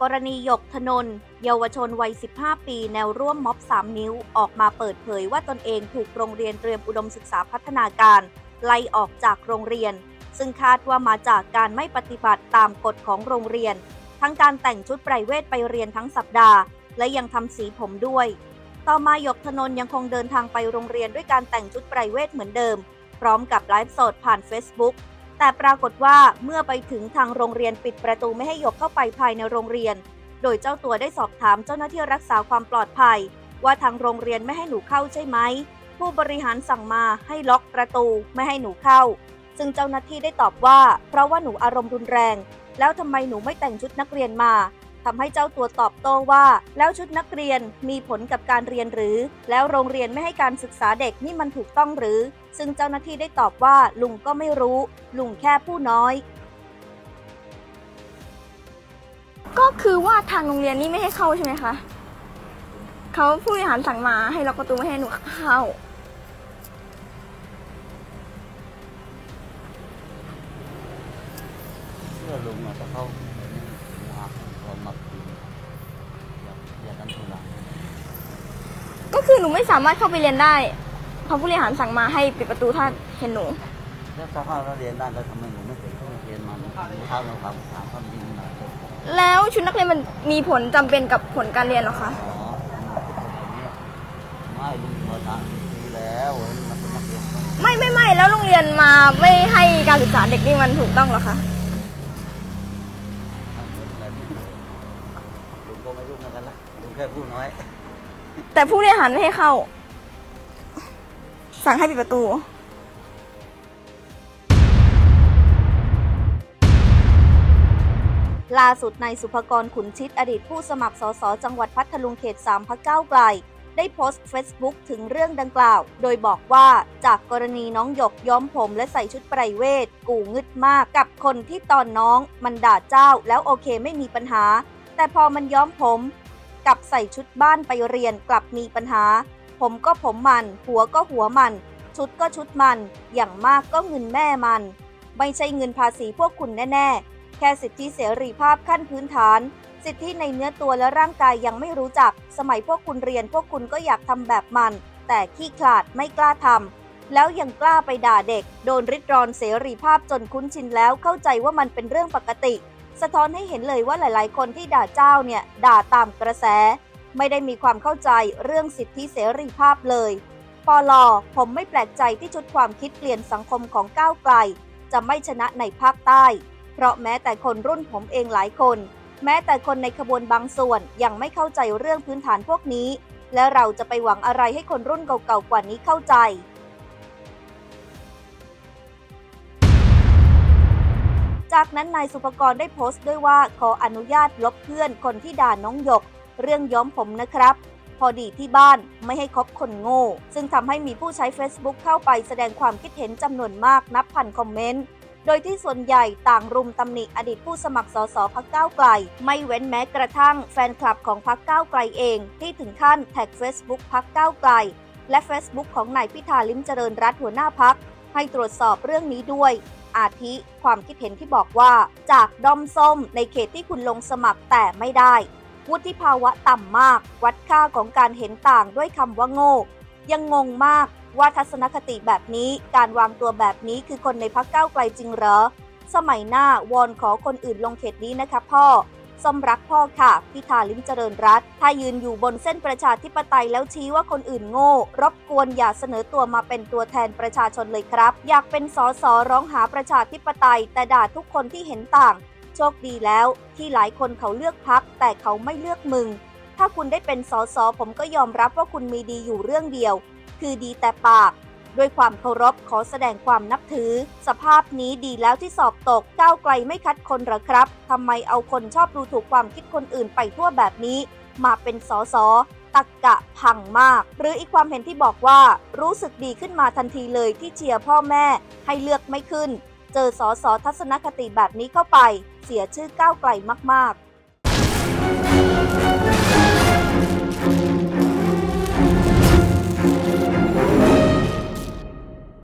กรณีหยกธนนเยาวชนวัย 15 ปีแนวร่วมม็อบ 3 นิ้ว ออกมาเปิดเผยว่าตนเองถูกโรงเรียนเตรียมอุดมศึกษาพัฒนาการ ไล่ออกจากโรงเรียน ซึ่งคาดว่ามาจากการไม่ปฏิบัติตามกฎของโรงเรียน ทั้งการแต่งชุดไพรเวทไปเรียนทั้งสัปดาห์ และยังทำสีผมด้วย ต่อมาหยกธนนยังคงเดินทางไปโรงเรียนด้วยการแต่งชุดไพรเวทเหมือนเดิม พร้อมกับไลฟ์สดผ่าน Facebook แต่ปรากฏว่าเมื่อไปถึงทางโรงเรียนปิดประตูไม่ให้หยกเข้าไปภายในโรงเรียน โดยเจ้าตัวได้สอบถามเจ้าหน้าที่รักษาความปลอดภัย ว่าทางโรงเรียนไม่ให้หนูเข้าใช่ไหม ผู้บริหารสั่งมาให้ล็อกประตูไม่ให้หนูเข้า ซึ่งเจ้าหน้าที่ได้ตอบว่า เพราะว่าหนูอารมณ์รุนแรง แล้วทำไมหนูไม่แต่งชุดนักเรียนมา ทำให้เจ้าตัวตอบโต้ว่า แล้วชุดนักเรียนมีผลกับการเรียนหรือ แล้วโรงเรียนไม่ให้การศึกษาเด็กนี่มันถูกต้องหรือ ซึ่งเจ้าหน้าที่ได้ตอบว่าลุงก็ไม่รู้ ลุงแค่ผู้น้อย ก็คือว่าทางโรงเรียนนี่ไม่ให้เข้าใช่ไหมคะเขาผู้บริหารสั่งมาให้ล็อกประตูไม่ให้หนูเข้าเชื่อลุงอะก็เข้ามาพอมาคืนอยากอยากกันทุลัง ก็คือหนูไม่สามารถเข้าไปเรียนได้เพราะผู้บริหารสั่งมาให้ปิดประตูถ้าเห็นหนู แล้วถ้าเข้าเราเรียนได้แล้วทำไมหนูไม่เคยเข้าเรียนมาเท้าเราทำถามความจริงมาแล้วชุดนักเรียนมันมีผลจำเป็นกับผลการเรียนหรอคะไม่มาถามดีแล้วมันเป็นนักเรียนไม่ไม่ไม่แล้วโรงเรียนมาไม่ให้การศึกษาเด็กนี่มันถูกต้องหรอคะลุงก็ไม่รู้เหมือนกันละลุงแค่พูดน้อย แต่ผู้บริหารไม่ให้เข้า สั่งให้ปิดประตู ล่าสุดนายสุภกรขุนชิตอดีตผู้สมัครสสจังหวัดพัทลุงเขต 3พักเก้าไกล ได้โพสต์ Facebook ถึงเรื่องดังกล่าว โดยบอกว่าจากกรณีน้องหยกย้อมผมและใส่ชุดไพรเวท กูงึดมากกับคนที่ตอนน้อง มันด่าเจ้าแล้วโอเคไม่มีปัญหา แต่พอมันย้อมผม กับใส่ชุดบ้านไปเรียนกลับมีปัญหา ผมก็ผมมัน หัวก็หัวมัน ชุดก็ชุดมัน อย่างมากก็เงินแม่มัน ไม่ใช่เงินภาษีพวกคุณแน่ ๆ แค่สิทธิเสรีภาพขั้นพื้นฐาน สิทธิในเนื้อตัวและร่างกายยังไม่รู้จัก สมัยพวกคุณเรียนพวกคุณก็อยากทำแบบมัน แต่ขี้ขลาดไม่กล้าทำแล้วยังกล้าไปด่าเด็ก โดนริดรอนเสรีภาพจนคุ้นชินแล้วเข้าใจว่ามันเป็นเรื่องปกติ สะท้อนให้เห็นเลยว่าหลาย ๆ คนที่ด่าเจ้าเนี่ยด่าตามกระแส ไม่ได้มีความเข้าใจเรื่องสิทธิเสรีภาพเลยปอลอผมไม่แปลกใจที่ชุดความคิดเปลี่ยนสังคมของก้าวไกล จะไม่ชนะในภาคใต้ เพราะแม้แต่คนรุ่นผมเองหลายคน แม้แต่คนในขบวนบางส่วนยังไม่เข้าใจเรื่องพื้นฐานพวกนี้ และเราจะไปหวังอะไรให้คนรุ่นเก่าๆกว่านี้เข้าใจ จากนั้นนายสุภกรได้โพสต์ด้วยว่าขออนุญาตลบเพื่อนคนที่ด่าน้องหยก เรื่องย้อมผมนะครับ พอดีที่บ้านไม่ให้คบคนโง่ ซึ่งทำให้มีผู้ใช้ Facebook เข้าไปแสดงความคิดเห็นจำนวนมากนับพันคอมเมนต์โดยที่ส่วนใหญ่ต่างรุมตำหนิอดีตผู้สมัครสสพักก้าวไกล ไม่เว้นแม้กระทั่งแฟนคลับของพักก้าวไกลเอง ที่ถึงขั้นแท็ก Facebook พักก้าวไกล และ Facebook ของนายพิธาลิมเจริญรัตหัวหน้าพักให้ตรวจสอบเรื่องนี้ด้วย อาทิความคิดเห็นที่บอกว่า จากด้อมส้มในเขตที่คุณลงสมัครแต่ไม่ได้ วุฒิภาวะต่ำมาก วัดค่าของการเห็นต่างด้วยคำว่าโง่ ยังงงมากว่าทัศนคติแบบนี้การวางตัวแบบนี้คือคนในพักเก้าไกลจริงเหรอ สมัยหน้าวอนขอคนอื่นลงเขตนี้นะคะพ่อ ส้มรักพ่อค่ะ พิธาลิมเจริญรัตถ้ายืนอยู่บนเส้นประชาธิปไตยแล้วชี้ว่าคนอื่นโง่ รบกวนอย่าเสนอตัวมาเป็นตัวแทนประชาชนเลยครับ อยากเป็นสอสอร้องหาประชาธิปไตย แต่ด่าทุกคนที่เห็นต่าง โชคดีแล้ว ที่หลายคนเขาเลือกพักแต่เขาไม่เลือกมึง ถ้าคุณได้เป็นสอสอผมก็ยอมรับว่าคุณมีดีอยู่เรื่องเดียว คือดีแต่ปาก ด้วยความเคารพขอแสดงความนับถือ สภาพนี้ดีแล้วที่สอบตกก้าวไกลไม่คัดคนหรอครับทำไมเอาคนชอบดูถูกความคิดคนอื่นไปทั่วแบบนี้ มาเป็นสอสอตักกะพังมาก หรืออีกความเห็นที่บอกว่า รู้สึกดีขึ้นมาทันทีเลยที่เชียร์พ่อแม่ ให้เลือกไม่ขึ้น เจอสอสอทัศนคติแบบนี้เข้าไป เสียชื่อก้าวไกลมากๆ